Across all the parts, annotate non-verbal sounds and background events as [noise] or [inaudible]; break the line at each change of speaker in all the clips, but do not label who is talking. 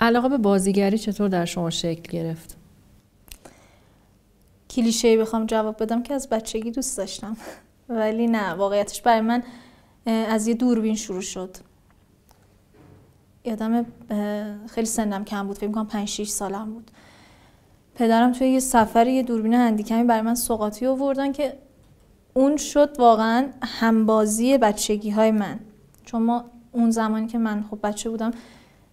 علاقه به بازیگری چطور در شما شکل گرفت؟
کلیشه بخوام جواب بدم که از بچگی دوست داشتم. [laughs] ولی نه واقعیتش برای من از یه دوربین شروع شد. یادم خیلی سنم کم بود فکر کنم 5 6 سالم بود. پدرم توی یه سفر یه دوربین هندیکمی برای من سوقاتی آوردن که اون شد واقعا همبازی بچگی های من. چون ما اون زمانی که من خب بچه بودم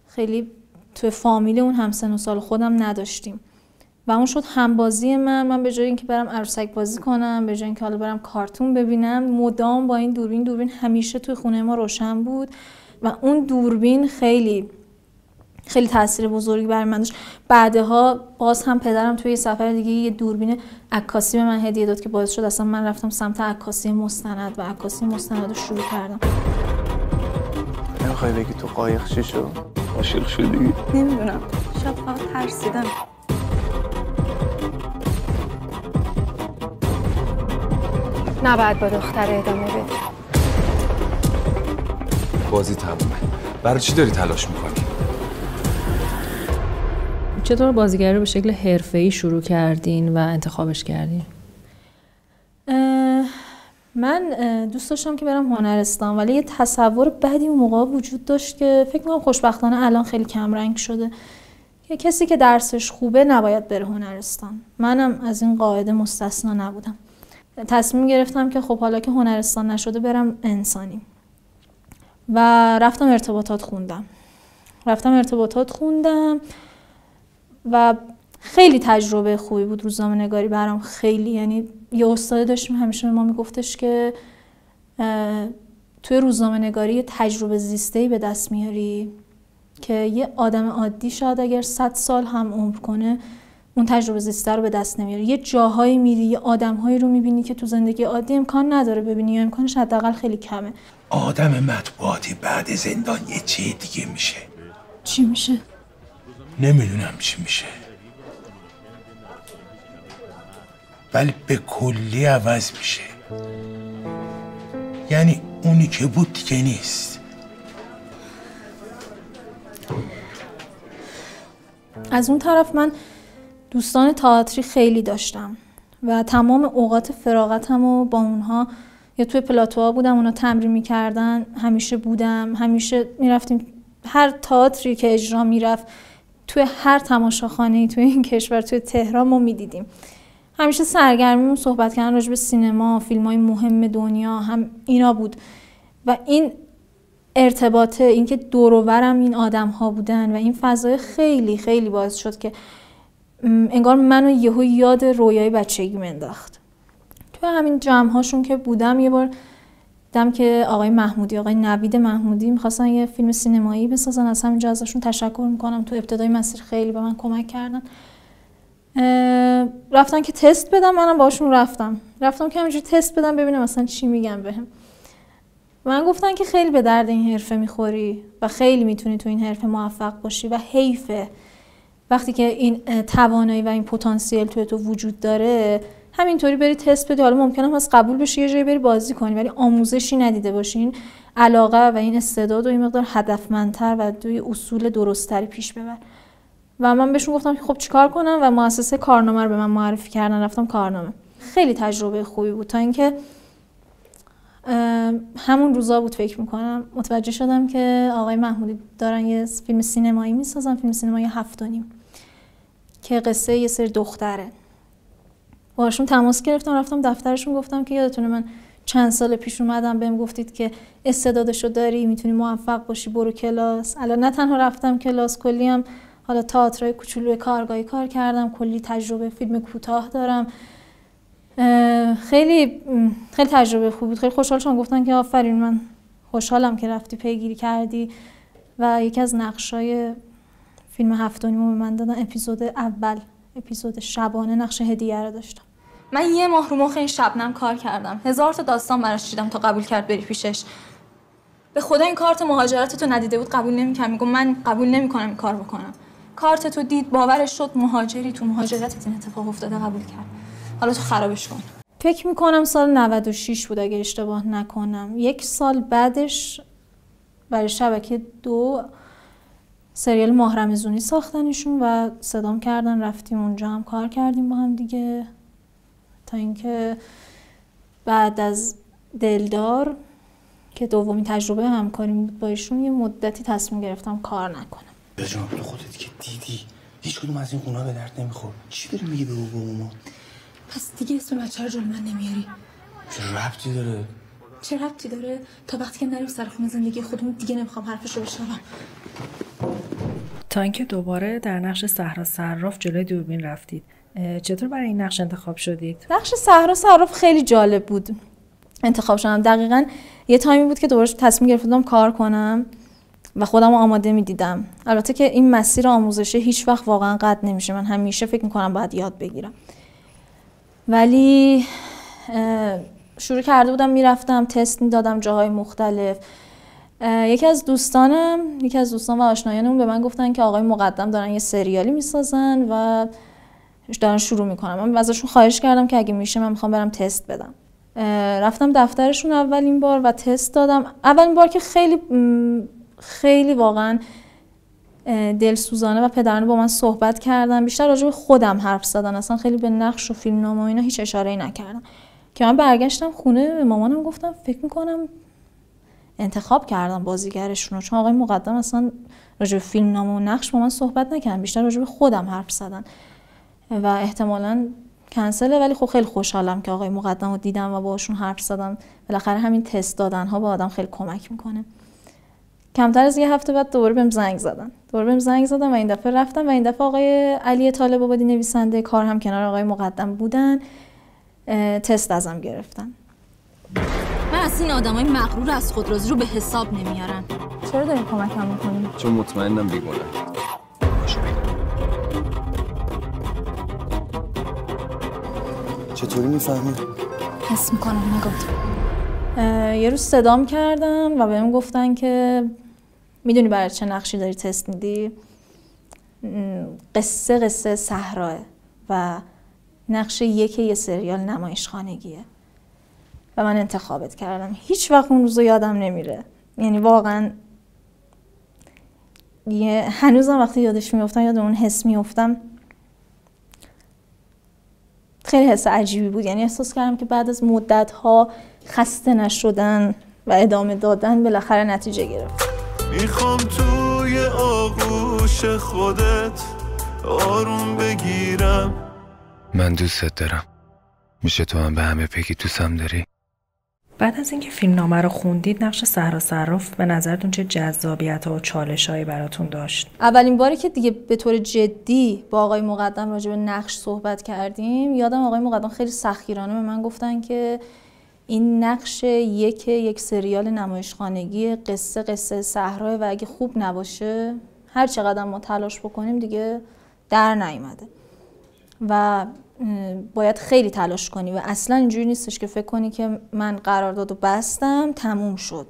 خیلی توی فامیل اون همسن و سال خودم نداشتیم. و اون شد همبازی من. من به جای اینکه برم عروسک بازی کنم به جای اینکه حالا برم کارتون ببینم مدام با این دوربین دوربین همیشه توی خونه ما روشن بود. و اون دوربین خیلی خیلی تاثیر بزرگی بر من داشت. بعدها باز هم پدرم توی یه سفر دیگه یه دوربین عکاسی به من هدیه داد که باعث شد اصلا من رفتم سمت عکاسی مستند و عکاسی مستند رو شروع کردم.
نمی‌خوای بگی تو قایق چی شد؟ عاشق شدی.
نمی‌دونم. شاید فقط ترسیدم.
نباید با دختر ادامه بدی.
بازی تمومه. برای چی داری تلاش می‌کنی؟
چطور بازیگری رو به شکل حرفه‌ای شروع کردین و انتخابش کردین؟
من دوست داشتم که برم هنرستان ولی یه تصور بعدی اون موقع وجود داشت که فکر می‌کنم خوشبختانه الان خیلی کم رنگ شده. که کسی که درسش خوبه نباید بره هنرستان. منم از این قاعده مستثنا نبودم. تصمیم گرفتم که خب حالا که هنرستان نشده برم انسانی. و رفتم ارتباطات خوندم. رفتم ارتباطات خوندم و خیلی تجربه خوبی بود روزنامه نگاری برام. خیلی یعنی یه استاد داشتیم همیشه به ما میگفتش که توی روزنامه نگاری یه تجربه زیسته به دست میاری که یه آدم عادی شاید اگر صد سال هم عمر کنه اون تجربه زیسته رو به دست نمیاره یه جاهایی میری یه آدمهایی رو می‌بینی که تو زندگی عادی امکان نداره ببینی یا امکانش حداقل خیلی کمه.
آدم مطبوعاتی بعد زندان یه چی دیگه میشه.
چی میشه؟
نمی‌دونم چی میشه. ولی به کلی عوض میشه. یعنی اونی که بود دیگه نیست.
از اون طرف من دوستان تئاتری خیلی داشتم و تمام اوقات فراغتم و با اونها یا توی پلاتوها بودم اونا تمرین می‌کردن همیشه بودم همیشه می‌رفتیم. هر تئاتری که اجرا می‌رفت توی هر تماشاخانه توی این کشور توی تهران ما می‌دیدیم. همیشه سرگرمیمون صحبت کردن راجع به سینما فیلم های مهم دنیا هم اینا بود. و این ارتباطه اینکه دوروورم این آدم ها بودن و این فضای خیلی خیلی باعث شد که انگار منو یهو یاد رویای بچگی انداخت. تو همین جمع هاشون که بودم یه بار دیدم که آقای محمودی آقای نوید محمودی می‌خواستن یه فیلم سینمایی بسازن از همینجا ازشون تشکر می‌کنم. تو ابتدای مسیر خیلی به من کمک کردن. رفتن که تست بدم منم باشون رفتم. رفتم که همینجوری تست بدم ببینم مثلا چی میگم بهم. من گفتن که خیلی به درد این حرفه می‌خوری و خیلی می‌تونی تو این حرفه موفق باشی و حیفه. وقتی که این توانایی و این پتانسیل توی تو وجود داره همینطوری بری تست بدی. حالا ممکنه از قبول بشی یه جایی بری بازی کنی ولی آموزشی ندیده باشی. این علاقه و این استعداد و این مقدار هدفمندتر و دوی اصول درستتری پیش ببر. و من بهشون گفتم که خب چیکار کنم و مؤسسه کارنامه رو به من معرفی کردن رفتم کارنامه. خیلی تجربه خوبی بود تا اینکه همون روزا بود فکر می‌کنم متوجه شدم که آقای محمودی دارن یه فیلم سینمایی می‌سازن فیلم سینمایی هفت و نیم که قصه یه سری دختره. باشون تماس گرفتم رفتم دفترشون گفتم که یادتونه من چند سال پیش اومدم بهم گفتید که استعدادشو داری می‌تونی موفق باشی برو کلاس. الان نه تنها رفتم کلاس کلی هم حالا تئاترای کوچولوی کارگاهی کار کردم کلی تجربه فیلم کوتاه دارم. خیلی خیلی تجربه خوب بود. خیلی خوشحال شدم. گفتن که آفرین من خوشحالم که رفتی پیگیری کردی. و یکی از نقشای فیلم هفتانیمو به من دادن. اپیزود اول اپیزود شبانه نقش هدیه رو داشتم.
من یه ماه رو مخ این شبنم کار کردم. هزار تا داستان براش چیدم تا قبول کرد بری پیشش. به خدا این کارت مهاجرت تو ندیده بود قبول نمی‌کنم میگم من قبول نمی‌کنم این کار بکنم. کارت تو دید باورش شد مهاجری تو مهاجرت این اتفاق افتاده قبول کرد. حالا تو خرابش کن.
فکر می‌کنم سال 96 بود اگه اشتباه نکنم. یک سال بعدش برای شبکه دو سریال ماهرمزونی ساختنشون و صدام کردن رفتیم اونجا هم کار کردیم با هم دیگه. تا اینکه بعد از دلدار که دومین تجربه همکاری بود با ایشون یه مدتی تصمیم گرفتم کار نکنم.
به جان تو خودت که دیدی هیچ کدوم از این خونه به درد نمیخور. چی داری میگی به او به اونا؟
پس دیگه اسم بچه رو جلو من نمیاری.
چه ربطی داره؟
چه ربطی داره؟ تا وقتی که نریم سر خونه زندگی خودمون دیگه نمی‌خوام حرفش رو بشنوم.
تا اینکه دوباره در نقش صحرا صراف جلوی دوربین رفتید چطور برای این نقش انتخاب شدید؟
نقش صحرا صراف خیلی جالب بود. انتخاب شدم. دقیقا یه تایمی بود که دوباره تصمیم گرفتم کار کنم. و خودم رو آماده می‌دیدم. البته که این مسیر آموزشی هیچ وقت واقعا قطع نمیشه. من همیشه فکر می‌کنم باید یاد بگیرم. ولی شروع کرده بودم می‌رفتم تست می‌دادم جاهای مختلف. یکی از دوستانم یکی از دوستان و آشنایانمون به من گفتن که آقای مقدم دارن یه سریالی می‌سازن و دارن شروع می‌کنم من ازشون خواهش کردم که اگه میشه من می‌خوام برم تست بدم. رفتم دفترشون اولین بار و تست دادم. اولین بار که خیلی خیلی واقعا دلسوزانه و پدرانه با من صحبت کردن. بیشتر راجع به خودم حرف زدن. اصلا خیلی به نقش و فیلمنامه و اینا هیچ اشاره نکردن که من برگشتم خونه به مامانم گفتم فکر می‌کنم انتخاب کردم بازیگرشون رو. چون آقای مقدم اصلا راجع به فیلمنامه و نقش با من صحبت نکردن. بیشتر راجع به خودم حرف زدن. و احتمالا کنسله. ولی خب خیلی خوشحالم که آقای مقدم رو دیدم و باشون حرف زدم. بالاخره همین تست دادن ها به آدم خیلی کمک می‌کنه. کمتر از یه هفته بعد دوباره بهم زنگ زدن. دوباره بهم زنگ زدن و این دفعه رفتم و این دفعه آقای علی طالب آبادی نویسنده کار هم کنار آقای مقدم بودن. تست ازم گرفتن.
من از این آدمای مغرور از خودرازی رو به حساب نمیارن.
چرا دارین کمکم می‌کنین؟
چون مطمئنم بیگونه
چطوری می‌فهمی؟
حس می‌کنم نگاه
اه، یه روز صدام کردم و بهم گفتن که می‌دونی برای چه نقشی داری تست میدی؟ قصه قصه صحراه و نقش یک یه سریال نمایشخانگیه. و من انتخابت کردم. هیچ وقت اون روزو یادم نمیره. یعنی واقعا یه هنوزم وقتی یادش میفتم یاد اون حس میفتم خیلی حس عجیبی بود. یعنی احساس کردم که بعد از مدت ها خسته نشدن و ادامه دادن بالاخره نتیجه گرفت
می‌خوام توی آغوش خودت آروم بگیرم.
من دوستت دارم. میشه تو هم به همه بگی دوستم داری؟
بعد از اینکه فیلمنامه رو خوندید نقش صحرا صراف به نظرتون چه جذابیت و چالشهایی براتون داشت؟
اولین باری که دیگه به طور جدی با آقای مقدم راجع به نقش صحبت کردیم یادم آقای مقدم خیلی سختگیرانه به من گفتن که این نقش یک یک سریال نمایشخانگی قصه قصه صحرا و اگه خوب نباشه هر چقدر ما تلاش بکنیم دیگه در نیومده. و باید خیلی تلاش کنی و اصلا اینجوری نیستش که فکر کنی که من قرارداد رو بستم تموم شد.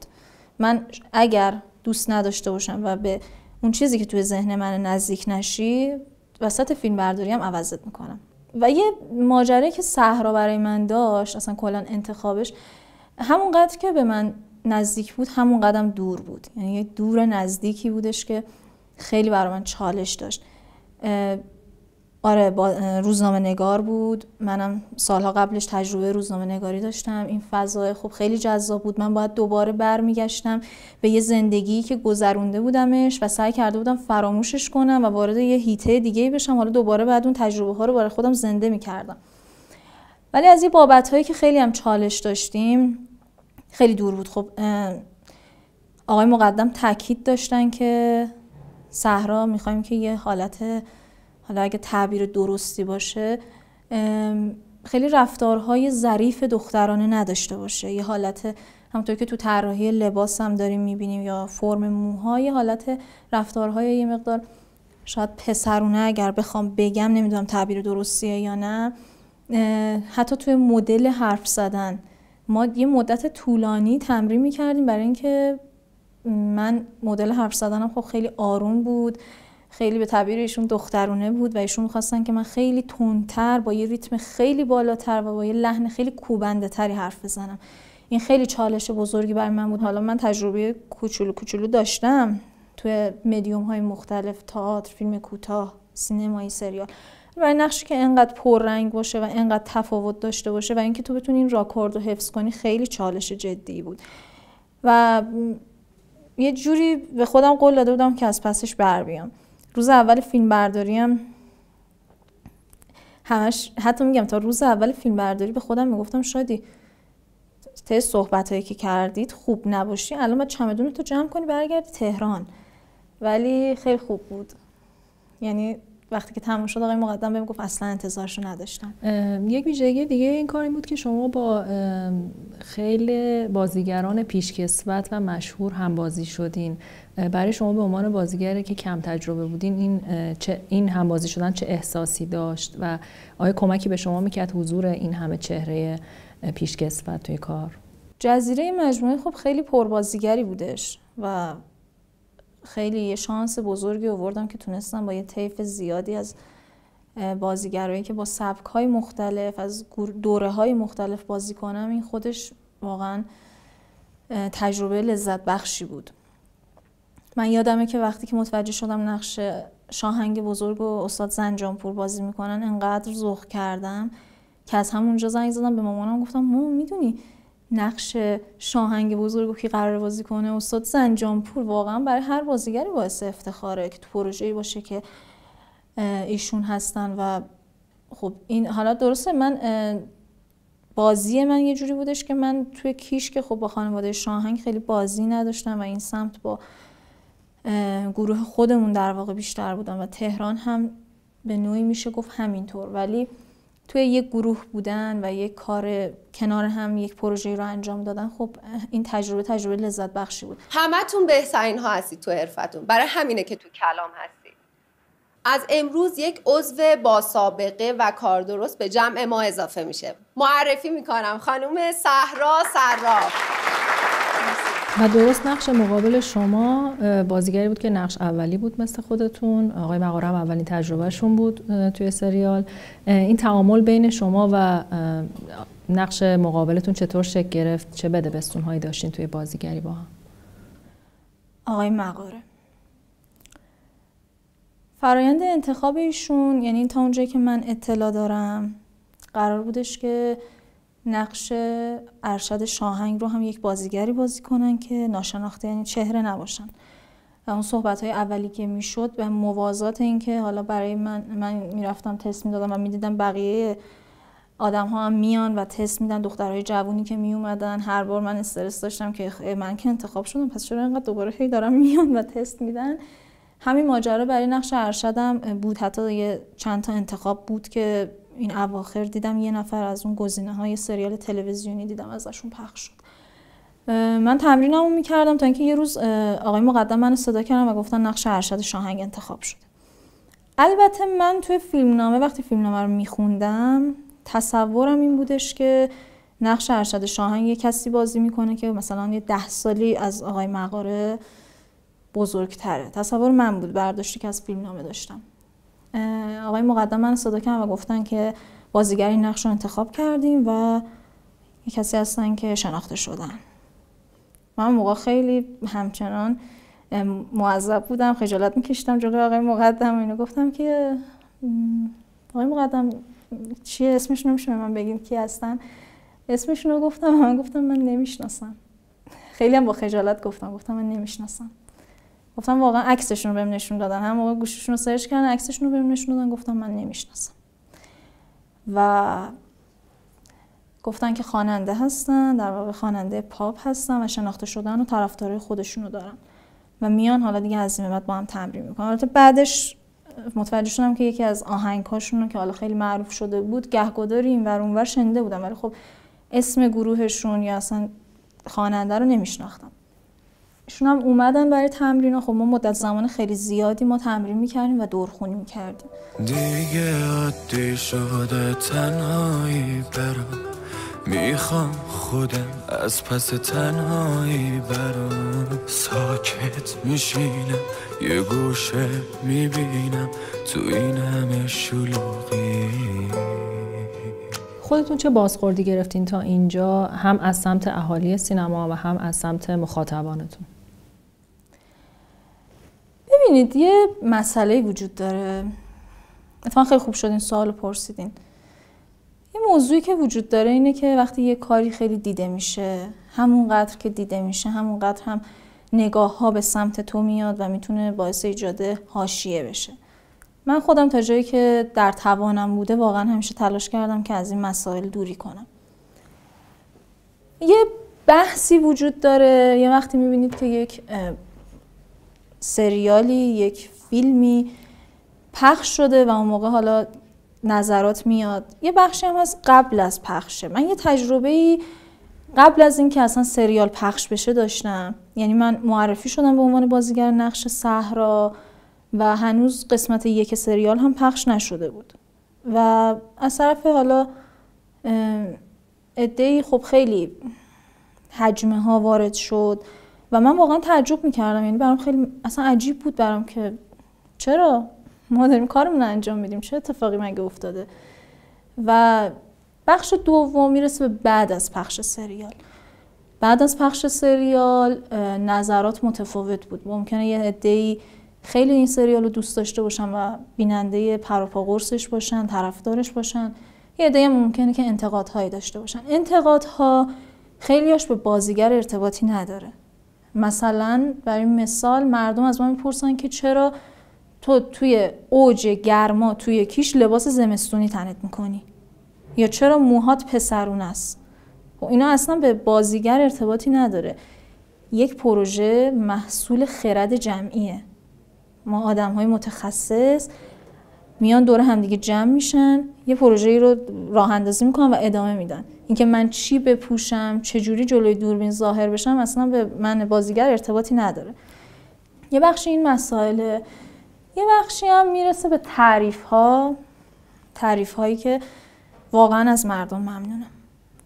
من اگر دوست نداشته باشم و به اون چیزی که توی ذهن من نزدیک نشی وسط فیلم برداری هم عوضت می‌کنم. و یه ماجرایی که صحرا برای من داشت اصلا کلا انتخابش همونقدر که به من نزدیک بود همون قدم دور بود. یعنی یه دور نزدیکی بودش که خیلی برای من چالش داشت. آره با روزنامه نگار بود. منم سالها قبلش تجربه روزنامه نگاری داشتم. این فضای خب خیلی جذاب بود. من باید دوباره برمیگشتم به یه زندگی که گذرونده بودمش و سعی کرده بودم فراموشش کنم و وارد یه هیته دیگه بشم. حالا دوباره بعد اون تجربه ها رو برای خودم زنده می‌کردم. ولی از یه بابت هایی که خیلی هم چالش داشتیم خیلی دور بود. خب آقای مقدم تاکید داشتن که صحرا می‌خوایم که یه حالت حالا اگه تعبیر درستی باشه خیلی رفتارهای ظریف دخترانه نداشته باشه. یه حالت همونطور که تو طراحی لباس هم داریم می‌بینیم یا فرم موها یه حالت رفتارهای یه مقدار شاید پسرونه اگر بخوام بگم نمی‌دونم تعبیر درستیه یا نه. حتی توی مدل حرف زدن. ما یه مدت طولانی تمرین می‌کردیم برای اینکه من مدل حرف زدنم خب خیلی آروم بود. خیلی به تعبیر ایشون دخترونه بود و ایشون می‌خواستن که من خیلی تندتر با یه ریتم خیلی بالاتر و با یه لحن خیلی کوبنده تری حرف بزنم. این خیلی چالش بزرگی برای من بود. حالا من تجربه کوچولو کوچولو داشتم توی مدیوم های مختلف تئاتر فیلم کوتاه سینمایی سریال. و نقشی که انقدر پررنگ باشه و انقدر تفاوت داشته باشه و اینکه تو بتونی این راکورد رو حفظ کنی خیلی چالش جدی بود. و یه جوری به خودم قول داده بودم که از پسش بر بیام. روز اول فیلم برداریم همش حتی میگم تا روز اول فیلم برداری به خودم می‌گفتم شادی ته صحبت هایی که کردید خوب نباشی. الان باید چمدون تو جمع کنی برگردی تهران. ولی خیلی خوب بود. یعنی وقتی که تموم شد آقای مقدم بهم گفت اصلا انتظارشو نداشتم.
یک ویژگی دیگه این کار این بود که شما با خیلی بازیگران پیشکسوت و مشهور هم بازی شدین برای شما به عنوان بازیگری که کم تجربه بودین این چه این هم بازی شدن چه احساسی داشت؟ و آیا کمکی به شما می‌کرد حضور این همه چهره پیشکسوت توی کار؟
جزیره مجموعه خب خیلی پربازیگری بودش و خیلی یه شانس بزرگی آوردم که تونستم با یه طیف زیادی از بازیگرایی که با سبک های مختلف از دوره های مختلف بازی کنم این خودش واقعا تجربه لذت بخشی بود. من یادمه که وقتی که متوجه شدم نقش شاهنگ بزرگ و استاد زنجانپور بازی می‌کنن انقدر ذوق کردم که از همونجا زنگ زدم به مامانم گفتم مامان می‌دونی نقش شاهنگ بزرگ که قرار بازی کنه. استاد زنجانپور واقعا برای هر بازیگری باعث افتخاره که تو پروژه‌ای باشه که ایشون هستن و خب این حالا درسته من بازی من یه جوری بودش که من توی کیش که خب با خانواده شاهنگ خیلی بازی نداشتم و این سمت با گروه خودمون در واقع بیشتر بودم و تهران هم به نوعی میشه گفت همینطور. ولی توی یک گروه بودن و یک کار کنار هم یک پروژه رو انجام دادن خب این تجربه تجربه لذت بخشی بود.
همتون بهترین ها هستید تو حرفتون برای همینه که تو کلام هستید. از امروز یک عضو با سابقه و کار درست به جمع ما اضافه میشه. معرفی می‌کنم. خانم صحرا صراف.
و درست نقش مقابل شما بازیگری بود که نقش اولی بود مثل خودتون. آقای مقارم اولین تجربهشون بود توی سریال. این تعامل بین شما و نقش مقابلتون چطور شکل گرفت؟ چه بده بستون هایی داشتین توی بازیگری با هم؟
آقای مقاره فرایند انتخاب ایشون یعنی تا اونجایی که من اطلاع دارم قرار بودش که نقش ارشد شاهنگ رو هم یک بازیگری بازی کنن که ناشناخته یعنی چهره نباشن. و اون صحبت های اولی که می‌شد و موازات این که حالا برای من من می‌رفتم تست می‌دادم و می‌دیدم بقیه آدم ها هم میان و تست میدن دخترهای جوونی که می اومدن هر بار من استرس داشتم که من که انتخاب شدم پس چرا اینقدر دوباره هی دارم میان و تست میدن؟ همین ماجرا برای نقش ارشدم. بود حتی یه چند تا انتخاب بود که این اواخر دیدم یه نفر از اون گزینه های سریال تلویزیونی دیدم ازشون پخش شد. من تمرینمو می‌کردم تا اینکه یه روز آقای مقدم من صدا کردم و گفتن نقش ارشد شاهنگ انتخاب شده. البته من توی فیلمنامه وقتی فیلمنامه رو میخوندم تصورم این بودش که نقش ارشد شاهنگ یه کسی بازی می‌کنه که مثلا یه ده سالی از آقای مقاره بزرگتره. تصور من بود برداشتی که از فیلمنامه داشتم. آقای مقدم من صدا کردن و گفتن که بازیگر این نقش رو انتخاب کردیم و یه کسی هستن که شناخته شدن. من موقع خیلی همچنان معذب بودم خجالت میکشتم جلوی آقای مقدم اینو گفتم که آقای مقدم چیه؟ اسمشون میشه من بگیم کی هستن؟ اسمشون رو گفتم من گفتم من نمی‌شناسم. خیلی هم با خجالت گفتم گفتم من نمی‌شناسم. گفتم واقعا عکسشون رو بهم نشون دادن. هم موقع گوششون رو سرچ کردن عکسشون رو بهم نشون دادن. گفتم من نمی‌شناسم. و گفتن که خواننده هستن در واقع خواننده پاپ هستن و شناخته شدن و طرفدارای خودشون رو دارن. و میان حالا دیگه از بعد با هم تمرین می‌کنن. البته بعدش متوجه شدم که یکی از آهنگهاشون رو که حالا خیلی معروف شده بود گهگداری این ور اونور شنیده بودم. ولی خب اسم گروهشون یا اصلا خواننده رو نمیشناختم. ایشون هم اومدن برای تمرین خب ما مدت زمان خیلی زیادی ما تمرین می‌کردیم و دورخونی می‌کردیم.
دیگه عادی شده تنهایی برام. می‌خوام خودم از پس تنهایی برام. ساکت میشینم یه گوشه می‌بینم تو این همه شلوغی.
خودتون چه بازخوردی گرفتین تا اینجا؟ هم از سمت اهالی سینما و هم از سمت مخاطبانتون.
ببینید یه مسئله وجود داره. اتفاقا خیلی خوب شد این سوال پرسیدین. یه موضوعی که وجود داره اینه که وقتی یه کاری خیلی دیده میشه همونقدر که دیده میشه همونقدر هم نگاه ها به سمت تو میاد و می‌تونه باعث ایجاد حاشیه بشه. من خودم تا جایی که در توانم بوده واقعا همیشه تلاش کردم که از این مسائل دوری کنم. یه بحثی وجود داره. یه وقتی می‌بینید که یک سریالی یک فیلمی پخش شده و اون موقع حالا نظرات میاد. یه بخشی هم از قبل از پخشه. من یه تجربه قبل از اینکه اصلا سریال پخش بشه داشتم. یعنی من معرفی شدم به عنوان بازیگر نقش صحرا و هنوز قسمت یک سریال هم پخش نشده بود. و از طرف حالا ادهی خب خیلی حجمه ها وارد شد. و من واقعا تعجب می‌کردم. یعنی برام خیلی اصلا عجیب بود برام که چرا ما داریم کارمون انجام میدیم؟ چه اتفاقی مگه افتاده؟ و بخش دوم می‌رسه به بعد از پخش سریال. بعد از پخش سریال نظرات متفاوت بود. ممکنه یه عده‌ای خیلی این سریال رو دوست داشته باشن و بیننده پروپا قرصش باشن طرفدارش باشن. یه عده‌ای ممکنه که انتقادهایی داشته باشن. انتقادها خیلیاش به بازیگر ارتباطی نداره. مثلا برای مثال مردم از ما می‌پرسن که چرا تو توی اوج گرما توی کیش لباس زمستونی تنت می‌کنی؟ یا چرا موهات پسرون است؟ خب اینا اصلا به بازیگر ارتباطی نداره. یک پروژه محصول خرد جمعیه. ما آدم های متخصص میان دور همدیگه جمع میشن یه پروژه رو راه اندازی می‌کنن و ادامه میدن. اینکه من چی بپوشم چه جوری جلوی دوربین ظاهر بشم اصلا به من بازیگر ارتباطی نداره. یه بخشی این مسائل یه بخشی هم می‌رسه به تعریف ها تعریف هایی که واقعا از مردم ممنونم.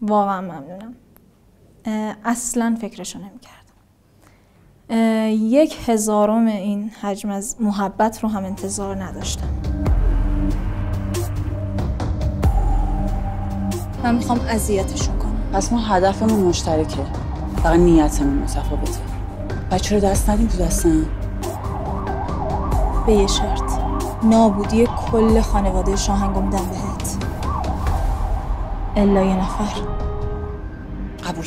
واقعا ممنونم. اصلا فکرشو نمی‌کردم. یک هزارم این حجم از محبت رو هم انتظار نداشتم. من می‌خوام اذیتشون کنم.
پس ما هدفمون مشترکه. فقط نیتمون متفاوته. بچه رو دست ندیم تو دستم.
به یه شرط. نابودی کل خانواده شاهنگو میدم بهت. الا یه نفر.
قبول.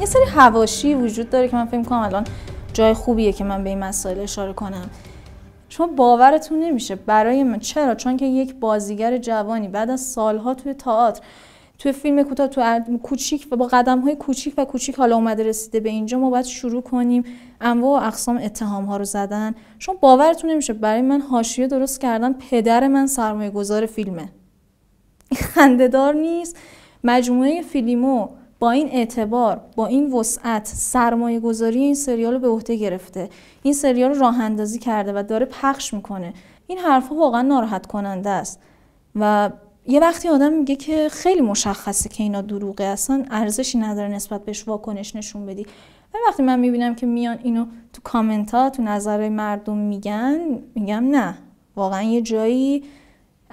یه سری هواشی وجود داره که من فکر کنم الان جای خوبیه که من به این مسائل اشاره کنم. شما باورتون نمیشه. برای من چرا؟ چون که یک بازیگر جوانی بعد از سالها توی تئاتر توی فیلم کوتاه تو کوچیک و با قدم های کوچیک و کوچیک حالا اومده رسیده به اینجا ما باید شروع کنیم انواع و اقسام اتهام ها رو زدن. شما باورتون نمیشه. برای من حاشیه درست کردن پدر من سرمایه گذار فیلمه. [laughs] خندهدار نیست. مجموعه فیلمو با این اعتبار با این وسعت سرمایه گذاری این سریال رو به عهده گرفته. این سریال رو راه اندازی کرده و داره پخش می‌کنه. این حرفها واقعا ناراحت کننده است. و یه وقتی آدم میگه که خیلی مشخصه که اینا دروغه اصلا ارزشی نداره نسبت بهش واکنش نشون بدی. و وقتی من می‌بینم که میان اینو تو کامنت ها تو نظر مردم میگن میگم نه. واقعا یه جایی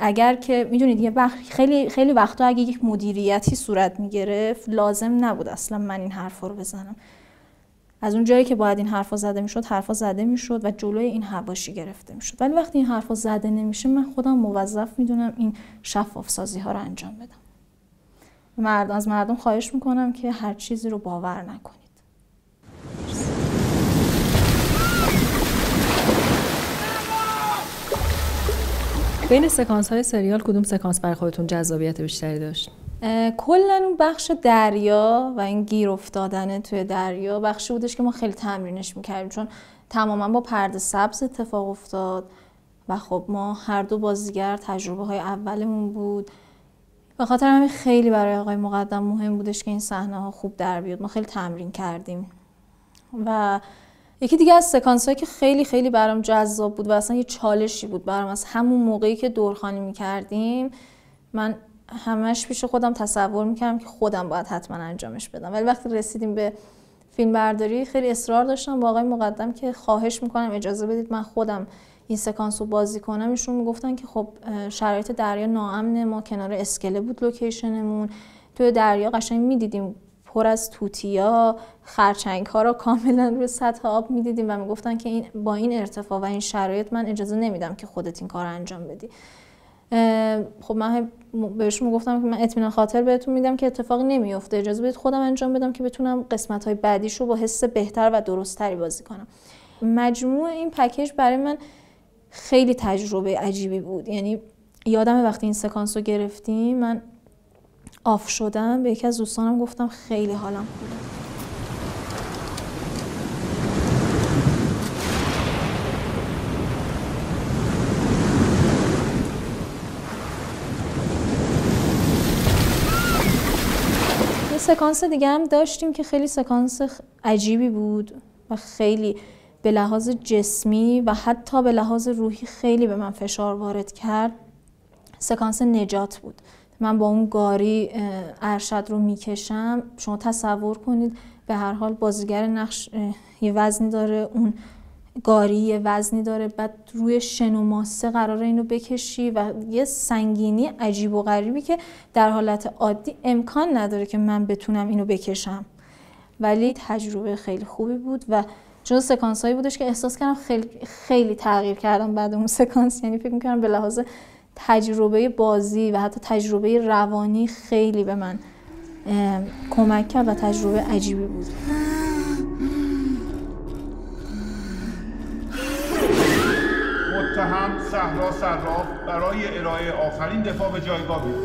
اگر که می‌دونید یه وقت خیلی خیلی وقتا اگه یک مدیریتی صورت می‌گرفت لازم نبود اصلا من این حرفا رو بزنم. از اون جایی که باید این حرفا زده می‌شد حرفا زده می‌شد و جلوی این حواشی گرفته می‌شد. ولی وقتی این حرفا زده نمیشه من خودم موظف می‌دونم این شفاف سازی ها رو انجام بدم. مرد از مردم خواهش می‌کنم که هر چیزی رو باور نکنید.
بین سکانس های سریال کدوم سکانس برای خودتون جذابیت بیشتری داشت؟
کلا اون بخش دریا و این گیر افتادن توی دریا بخشی بودش که ما خیلی تمرینش می‌کردیم چون تماما با پرده سبز اتفاق افتاد و خب ما هر دو بازیگر تجربه های اولمون بود به خاطر همین خیلی برای آقای مقدم مهم بودش که این صحنه ها خوب در بیاد ما خیلی تمرین کردیم و یکی دیگه از سکانس هایی که خیلی خیلی برام جذاب بود و اصلا یه چالشی بود برام از همون موقعی که دورخانی می‌کردیم من همش پیش خودم تصور می‌کردم که خودم باید حتما انجامش بدم. ولی وقتی رسیدیم به فیلم برداری خیلی اصرار داشتم با آقای مقدم که خواهش می‌کنم اجازه بدید من خودم این سکانس رو بازی کنم. ایشون می‌گفتن که خب شرایط دریا ناامنه ما کنار اسکله بود لوکیشنمون. توی دریا قشنگ می‌دیدیم پر از توتیا خرچنگ ها رو کاملا روی سطح آب می‌دیدیم و می‌گفتن که این با این ارتفاع و این شرایط من اجازه نمیدم که خودت این کار انجام بدی. خب من بهشون می‌گفتم که من اطمینان خاطر بهتون میدم که اتفاقی نمیفته اجازه بدید خودم انجام بدم که بتونم قسمت های بعدیش با حس بهتر و درستتری بازی کنم. مجموع این پکیج برای من خیلی تجربه عجیبی بود. یعنی یادمه وقتی این سکانس رو گرفتیم من off شدم به یکی از دوستانم گفتم خیلی حالم خوبه. یه سکانس دیگه هم داشتیم که خیلی سکانس عجیبی بود و خیلی به لحاظ جسمی و حتی به لحاظ روحی خیلی به من فشار وارد کرد. سکانس نجات بود. من با اون گاری ارشد رو می‌کشم. شما تصور کنید به هر حال بازیگر نقش یه وزنی داره اون گاری یه وزنی داره بعد روی شن و ماسه قراره اینو بکشی و یه سنگینی عجیب و غریبی که در حالت عادی امکان نداره که من بتونم اینو بکشم. ولی تجربه خیلی خوبی بود و جز سکانس هایی بودش که احساس کردم خیلی خیلی تغییر کردم بعد اون سکانس. یعنی فکر می‌کردم به لحاظ تجربه بازی و حتی تجربه روانی خیلی به من کمک کرد و تجربه عجیبی بود.
متهم صحرا صراف برای ارائه آخرین دفاع به جایگاه بود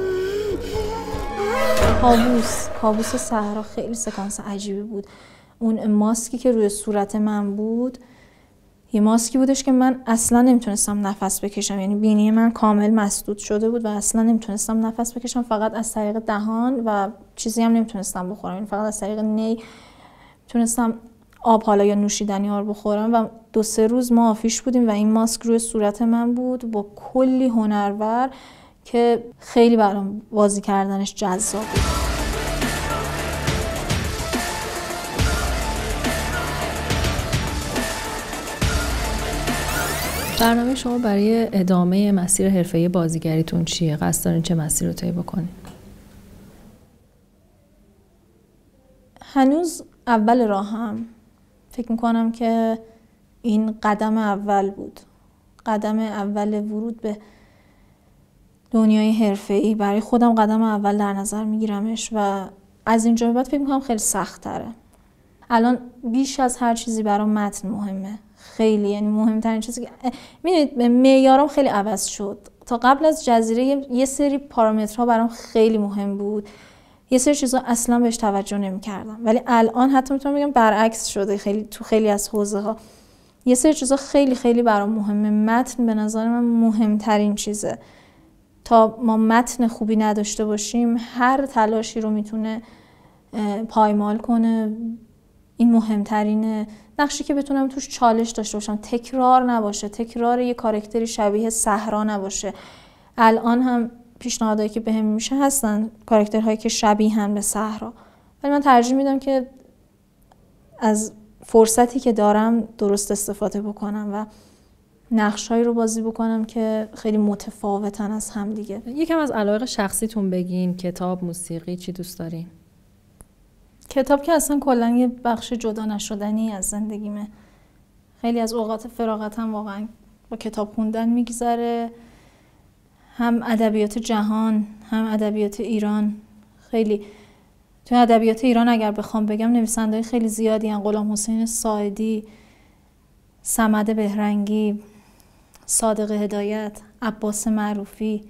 کابوس. کابوس صحرا خیلی سکانس عجیبی بود. اون ماسکی که روی صورت من بود یه ماسکی بودش که من اصلا نمی‌تونستم نفس بکشم. یعنی بینی من کامل مسدود شده بود و اصلا نمی‌تونستم نفس بکشم. فقط از طریق دهان و چیزی هم نمی‌تونستم بخورم. یعنی فقط از طریق نی تونستم آب حالا یا نوشیدنی ها رو بخورم و دو سه روز ما آفیش بودیم و این ماسک روی صورت من بود با کلی هنرور که خیلی برام بازی کردنش جذاب بود.
برنامه شما برای ادامه مسیر حرفه بازیگریتون چیه؟ قصد دارین چه مسیر رو طی بکنین؟
هنوز اول راهم فکر می‌کنم که این قدم اول بود. قدم اول ورود به دنیای حرفه‌ای. برای خودم قدم اول در نظر میگیرمش و از اینجا به بعد فکر می‌کنم خیلی سخت تره الان بیش از هر چیزی برام متن مهمه. خیلی یعنی مهمترین چیزی که می‌دونید معیارم خیلی عوض شد. تا قبل از جزیره یه سری پارامترها برام خیلی مهم بود. یه سری چیزا اصلا بهش توجه نمی‌کردم. ولی الان حتی می‌تونم بگم برعکس شده خیلی تو خیلی از حوزه ها یه سری چیزا خیلی خیلی برام مهمه. متن به نظر من مهمترین چیزه. تا ما متن خوبی نداشته باشیم هر تلاشی رو می‌تونه پایمال کنه. این مهمترینه. نقشی که بتونم توش چالش داشته باشم. تکرار نباشه. تکرار یه کارکتری شبیه صحرا نباشه. الان هم پیشنهادهایی که بهم میشه هستن کارکترهایی که شبیهن به صحرا. ولی من ترجیح میدم که از فرصتی که دارم درست استفاده بکنم و نقشهایی رو بازی بکنم که خیلی متفاوتن از هم دیگه.
یکم از علایق شخصیتون بگین. کتاب موسیقی چی دوست دارین؟
کتاب که اصلا کلا یه بخش جدا نشدنی از زندگیمه. خیلی از اوقات فراغتم واقعا با کتاب خوندن میگذره. هم ادبیات جهان هم ادبیات ایران. خیلی تو ادبیات ایران اگر بخوام بگم نویسنده خیلی زیادی هن غلام حسین ساعدی سمد بهرنگی صادق هدایت عباس معروفی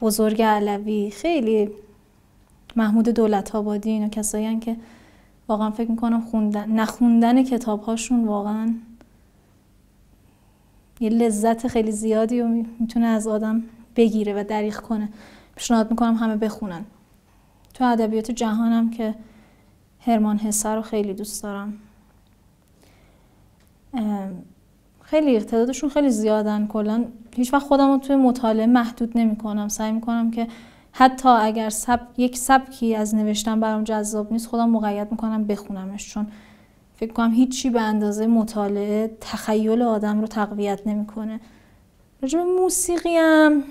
بزرگ علوی. خیلی محمود دولت آبادی اینا کسایی که واقعا فکر می‌کنم خوندن نخوندن کتاب هاشون واقعا یه لذت خیلی زیادی رو می‌تونه از آدم بگیره و دریغ کنه. پیشنهاد می‌کنم همه بخونن. تو ادبیات جهانم که هرمان حسه رو خیلی دوست دارم. خیلی تعدادشون خیلی زیادن. کلا هیچ وقت خودم رو توی مطالعه محدود نمی کنم سعی می کنم که حتی اگر سب... یک سبکی از نوشتن برام جذاب نیست خودم مقید می‌کنم بخونمش چون فکر کنم هیچی به اندازه مطالعه تخیل آدم رو تقویت نمی‌کنه. راجع موسیقی هم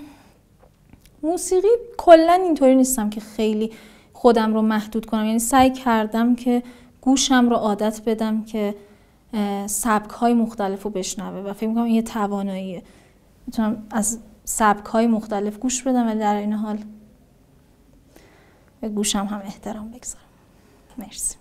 موسیقی کلا اینطوری نیستم که خیلی خودم رو محدود کنم. یعنی سعی کردم که گوشم رو عادت بدم که سبک های مختلف رو بشنوه و فکر می‌کنم یه تواناییه. می‌تونم از سبک های مختلف گوش بدم و در این حال به گوشم هم احترام بگذارم. مرسی.